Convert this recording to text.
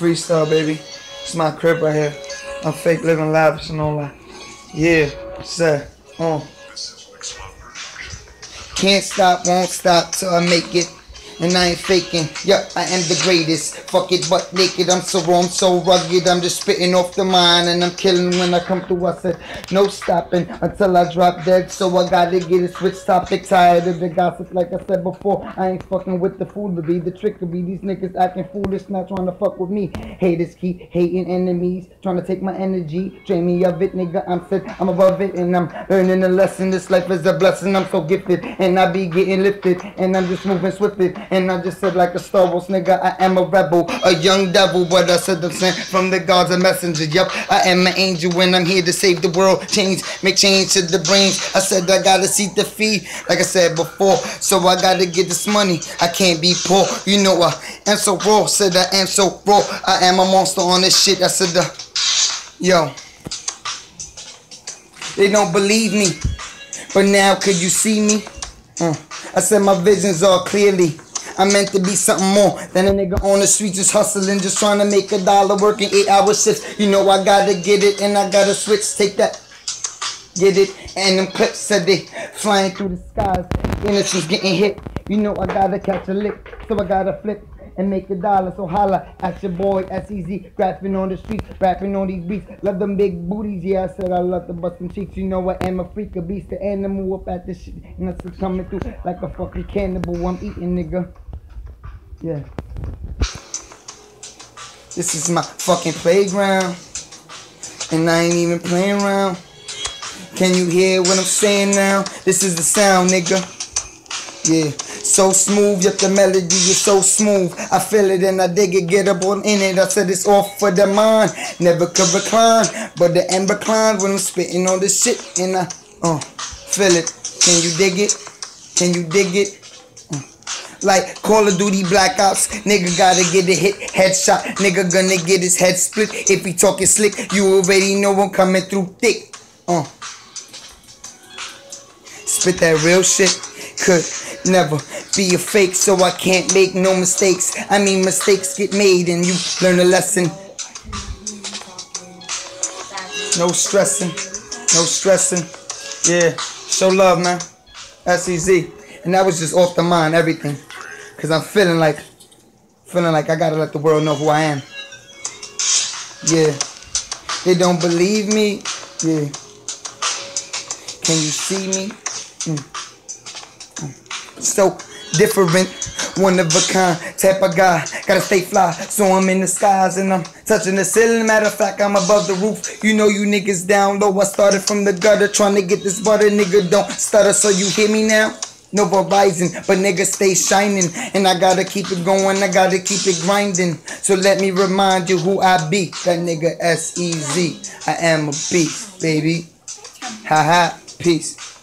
Freestyle, baby. It's my crib right here. I'm fake living lavish and all that. Yeah, sir. Uh. Can't stop, won't stop till I make it. And I ain't faking, yup, I am the greatest. Fuck it, butt naked, I'm so raw, I'm so rugged. I'm just spitting off the mind and I'm killing when I come through. I said, no stopping until I drop dead. So I gotta get it switch topic. Tired of the gossip, like I said before. I ain't fucking with the foolery, the trickery. These niggas acting foolish, not trying to fuck with me. Haters keep hating enemies, trying to take my energy. Drain me of it, nigga. I'm said, I'm above it and I'm learning a lesson. This life is a blessing, I'm so gifted. And I be getting lifted and I'm just moving swiftly. And I just said like a Star Wars nigga, I am a rebel, a young devil, but I said I'm sent from the gods and messenger. Yup, I am an angel when I'm here to save the world. Change, make change to the brains. I said I gotta see the fee, like I said before. So I gotta get this money. I can't be poor. You know I am so raw. Said I am so raw. I am a monster on this shit. I said the, yo. They don't believe me, but now could you see me? Uh, I said my visions are clearly. I meant to be something more than a nigga on the street just hustling, just trying to make a dollar, working eight hour shifts. You know I gotta get it and I gotta switch, take that, get it. And them clips said they flying through the skies, innocents getting hit. You know I gotta catch a lick, so I gotta flip and make a dollar. So holla at your boy SEZ, rapping on the streets, rapping on these beats. Love them big booties, yeah. I said I love the bustin' cheeks. You know I am a freak, a beast, the animal up at this shit, and that's coming through like a fucking cannibal. I'm eating, nigga. Yeah. This is my fucking playground. And I ain't even playing around. Can you hear what I'm saying now? This is the sound, nigga. Yeah. So smooth, yet the melody is so smooth. I feel it and I dig it, get up on in it. I said it's off for the mind. Never could recline, but the end recline when I'm spitting on this shit. And I, uh, feel it. Can you dig it? Can you dig it? Like Call of Duty Black Ops. Nigga gotta get a hit, headshot. Nigga gonna get his head split. If he talking slick, you already know I'm coming through thick. Uh. Spit that real shit. Could never be a fake, so I can't make no mistakes. I mean, mistakes get made and you learn a lesson. No stressing, no stressing. Yeah, show love, man. SEZ. And that was just off the mind, everything. Cause I'm feeling like, feeling like I gotta let the world know who I am. Yeah. They don't believe me. Yeah. Can you see me? Mm. Mm. So different, one of a kind type of guy. Gotta stay fly, so I'm in the skies and I'm touching the ceiling. Matter of fact, I'm above the roof. You know you niggas down low. I started from the gutter trying to get this butter. Nigga, don't stutter, so you hear me now? No rising, but nigga stay shining. And I gotta keep it going, I gotta keep it grinding. So let me remind you who I be. That nigga S E Z. I am a beast, baby. Ha ha. Peace.